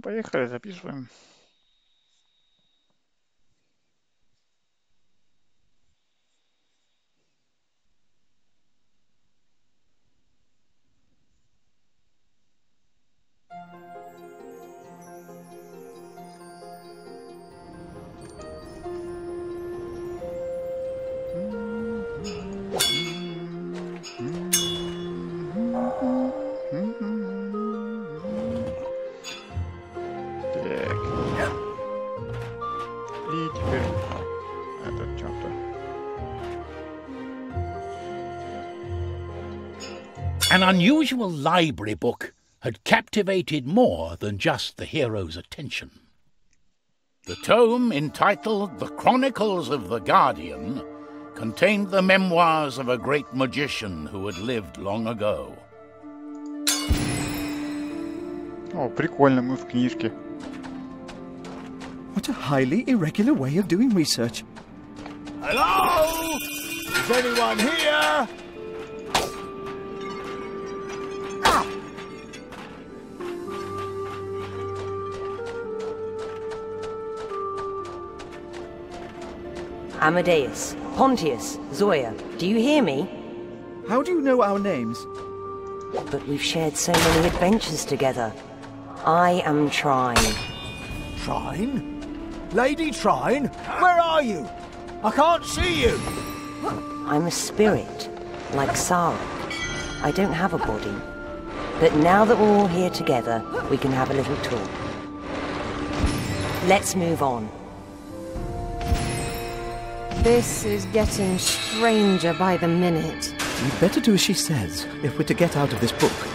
Поехали, записываем. An unusual library book had captivated more than just the hero's attention. The tome, entitled The Chronicles of the Guardian, contained the memoirs of a great magician who had lived long ago. О, прикольно, мы в книжке. What a highly irregular way of doing research. Hello? Is anyone here? Amadeus, Pontius, Zoya, do you hear me? How do you know our names? But we've shared so many adventures together. I am Trine. Trine? Lady Trine? Where are you? I can't see you. I'm a spirit, like Sareek. I don't have a body. But now that we're all here together, we can have a little talk. Let's move on. This is getting stranger by the minute. We'd better do as she says if we're to get out of this book.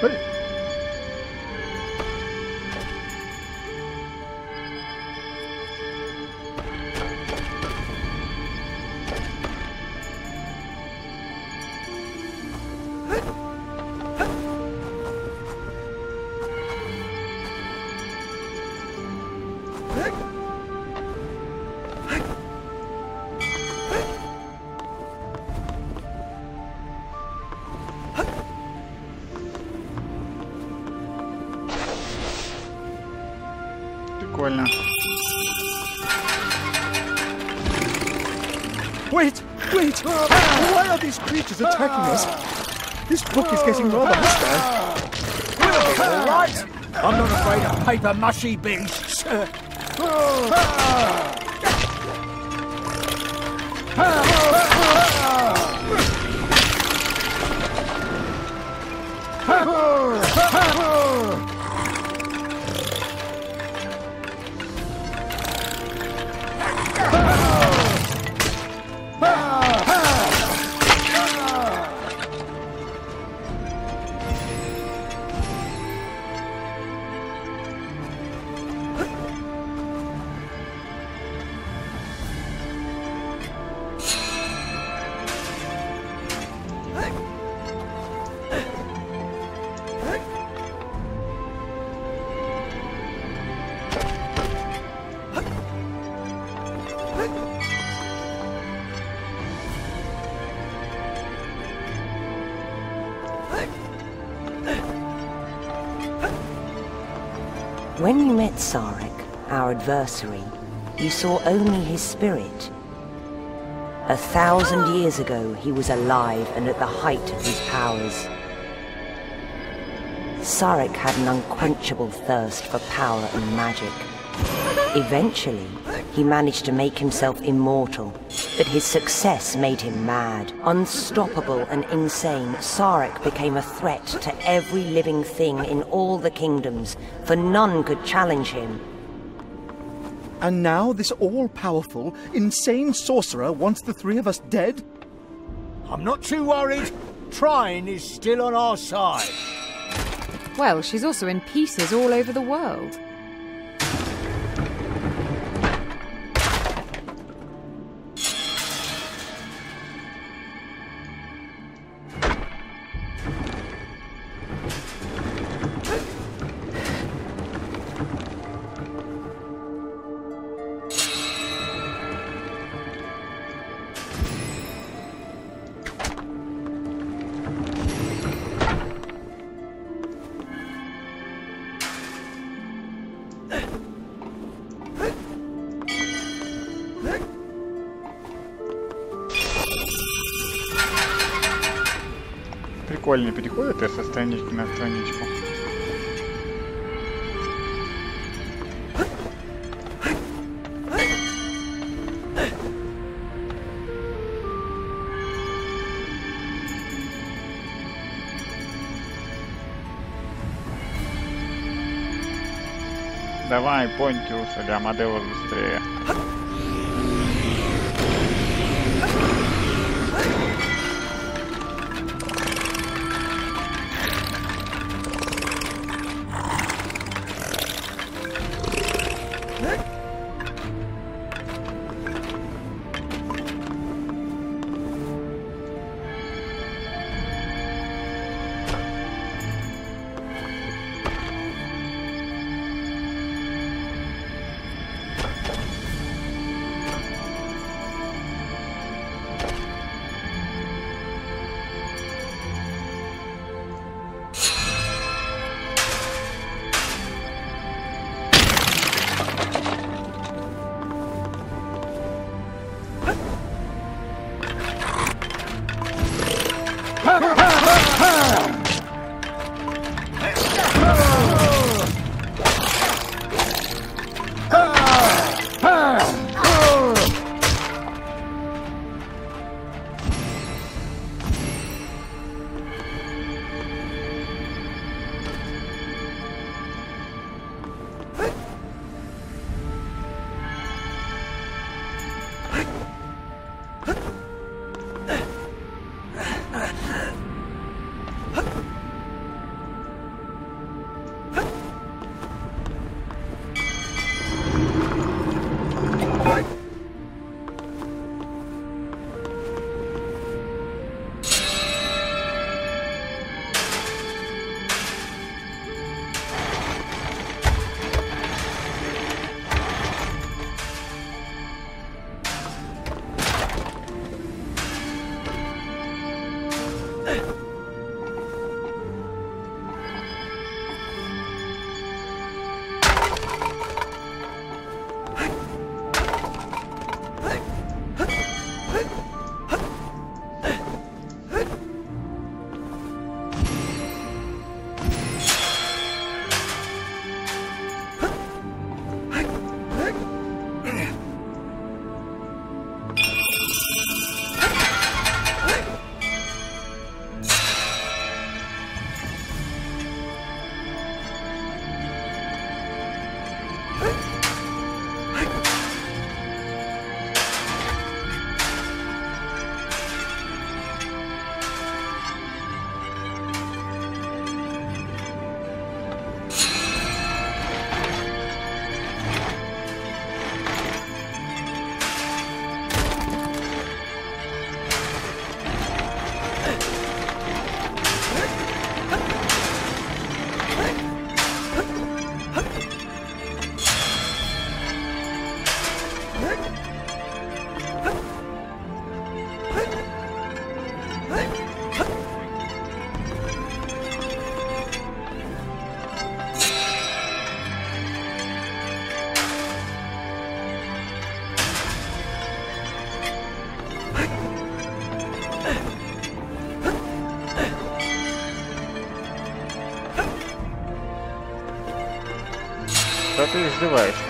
不是。book is getting rather hot. All right. I'm not afraid of paper mushy beasts. Ha! When you met Sareek, our adversary, you saw only his spirit. A thousand years ago, he was alive and at the height of his powers. Sareek had an unquenchable thirst for power and magic. Eventually, he managed to make himself immortal, but his success made him mad. Unstoppable and insane, Sareek became a threat to every living thing in all the kingdoms, for none could challenge him. And now this all-powerful, insane sorcerer wants the three of us dead? I'm not too worried. Trine is still on our side. Well, she's also in pieces all over the world. Прикольно переходит со странички на страничку. Давай, Понтиус или Амадеус быстрее. device.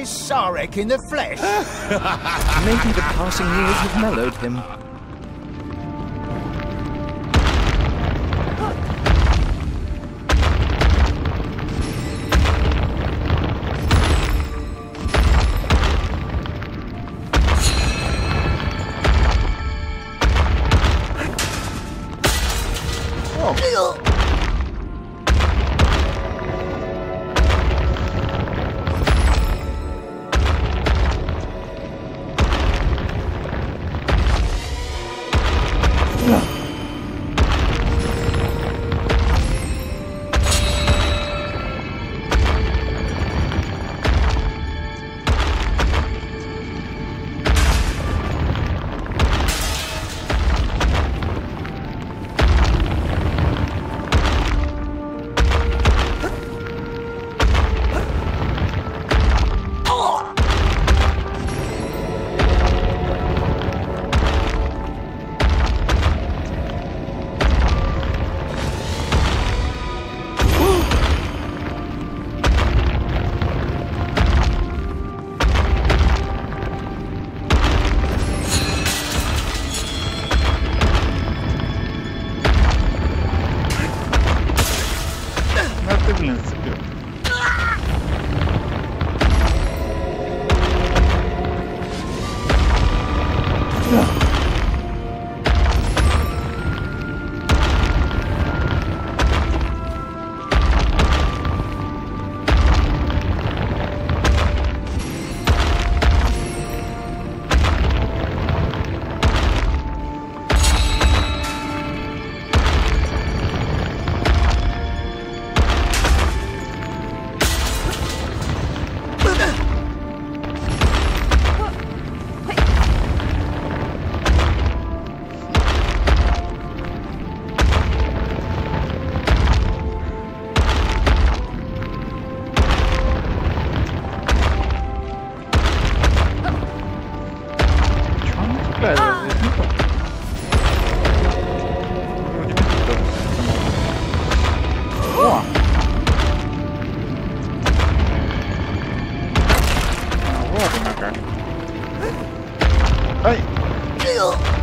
This Sareek in the flesh? Maybe the passing years have mellowed him. はい、呦。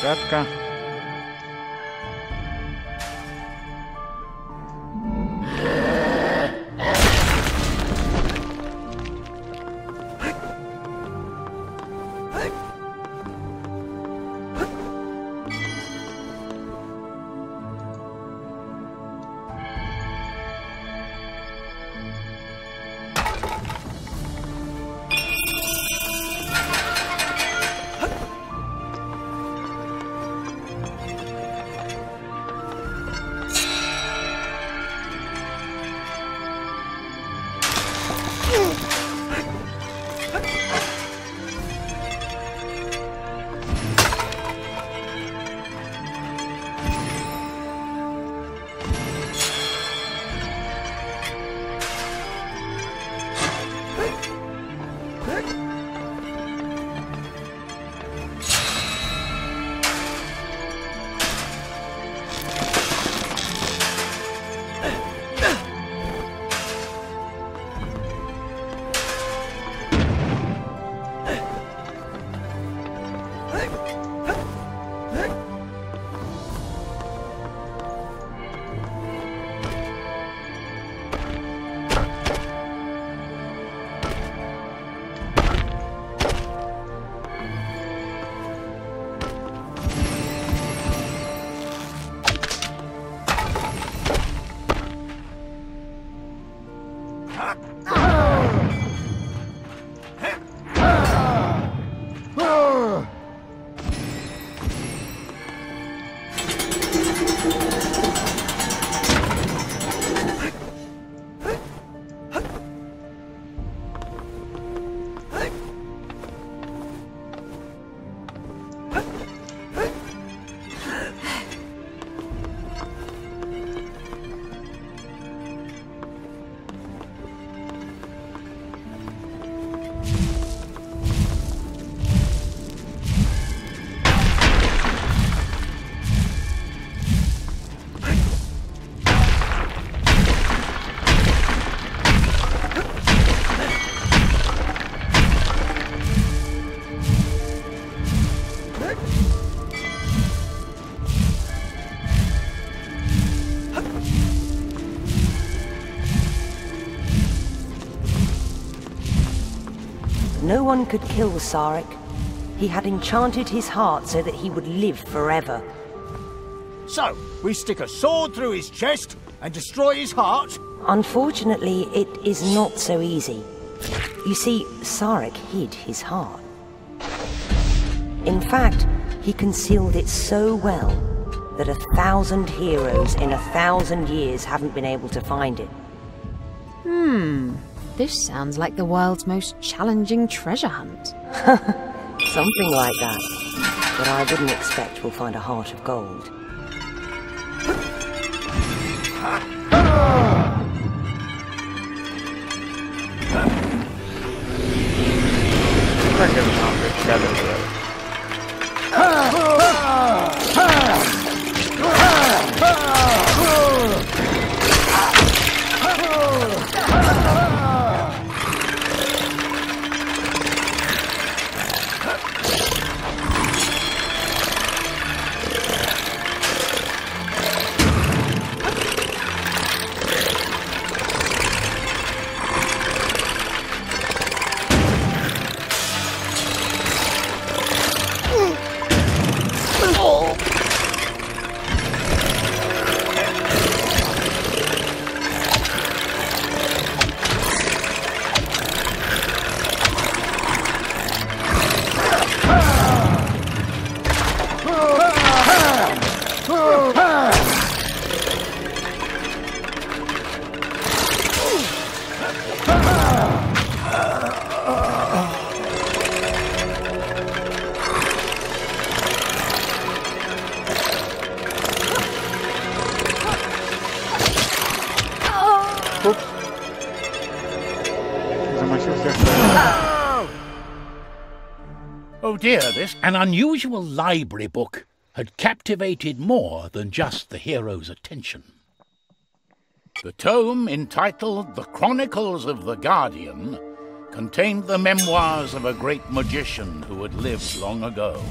Загадка? 诶 one could kill Sareek. He had enchanted his heart so that he would live forever. So, we stick a sword through his chest and destroy his heart? Unfortunately, it is not so easy. You see, Sareek hid his heart. In fact, he concealed it so well that a thousand heroes in a thousand years haven't been able to find it. Hmm. This sounds like the world's most challenging treasure hunt. Something like that. But I wouldn't expect we'll find a heart of gold. Oops. Oh! oh dear, this an unusual library book had captivated more than just the hero's attention. The tome, entitled The Chronicles of the Guardian, contained the memoirs of a great magician who had lived long ago.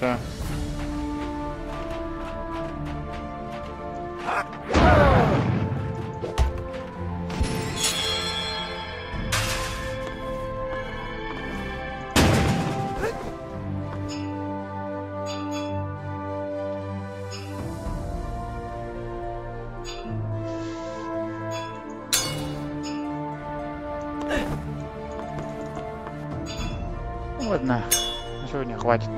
Загружайся. Ну, Ладно, сегодня хватит,